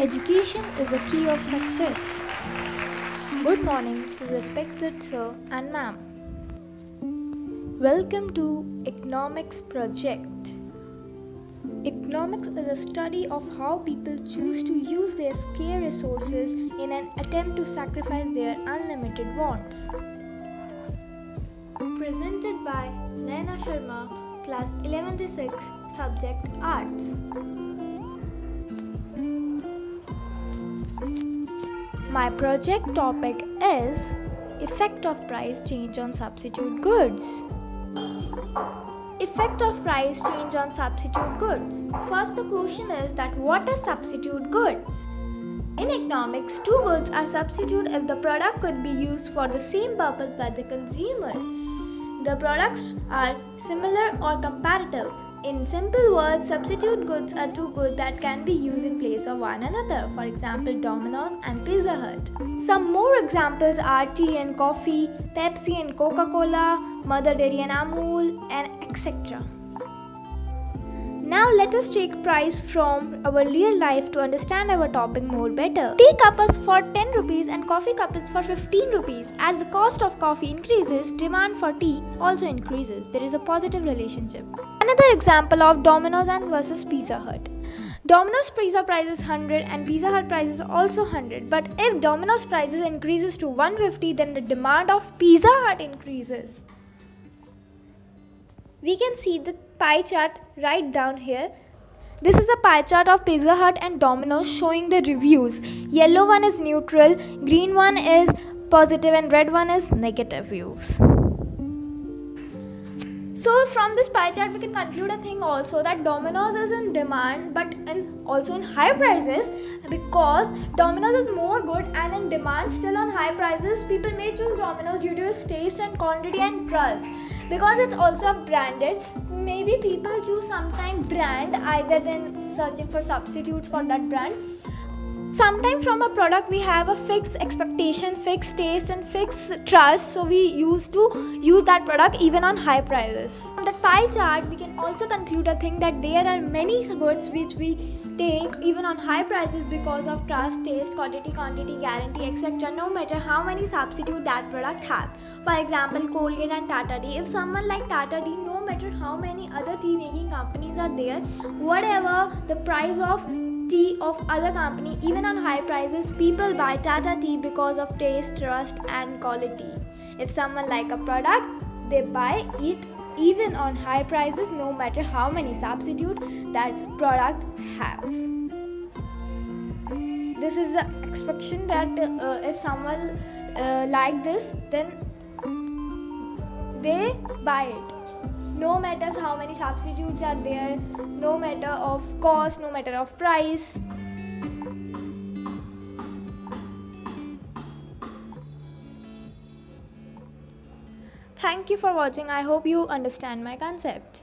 Education is the key of success. Good morning to respected sir and ma'am. Welcome to Economics Project. Economics is a study of how people choose to use their scarce resources in an attempt to sacrifice their unlimited wants. Presented by Naina Sharma, class 11th 6, subject Arts. My project topic is Effect of price change on substitute goods. Effect of price change on substitute goods. First the question is that what are substitute goods? In economics, two goods are substitute if the product could be used for the same purpose by the consumer. The products are similar or comparative. In simple words, substitute goods are two goods that can be used in place of one another. For example, Domino's and Pizza Hut. Some more examples are tea and coffee, Pepsi and Coca-Cola, Mother Dairy and Amul, and etc. Now let us take price from our real life to understand our topic more better. Tea cup is for 10 rupees and coffee cup is for 15 rupees. As the cost of coffee increases, demand for tea also increases. There is a positive relationship. Another example of Domino's and versus Pizza Hut. Domino's pizza price is 100 and Pizza Hut price is also 100. But if Domino's prices increases to 150, then the demand of Pizza Hut increases. We can see the pie chart right down here. This is a pie chart of Pizza Hut and Domino's showing the reviews. Yellow one is neutral, green one is positive and red one is negative views. So from this pie chart we can conclude a thing also that Domino's is in demand but in also in high prices because Domino's is more good and in demand still on high prices people may choose Domino's due to its taste and quantity and trust. Because it's also branded maybe people choose sometime brand either than searching for substitutes for that brand sometimes from a product we have a fixed expectation fixed taste and fixed trust. So we used to use that product even on high prices. From the pie chart we can also conclude a thing that there are many goods which we take even on high prices because of trust taste quality quantity guarantee etc no matter how many substitute that product have. For example colgate and tata tea if someone like tata tea no matter how many other tea making companies are there whatever the price of tea of other company even on high prices people buy tata tea because of taste trust and quality. If someone like a product they buy it even on high prices no matter how many substitute that product have. This is the expectation that uh, if someone uh, like this then they buy it no matter how many substitutes are there no matter of cost no matter of price. Thank you for watching. I hope you understand my concept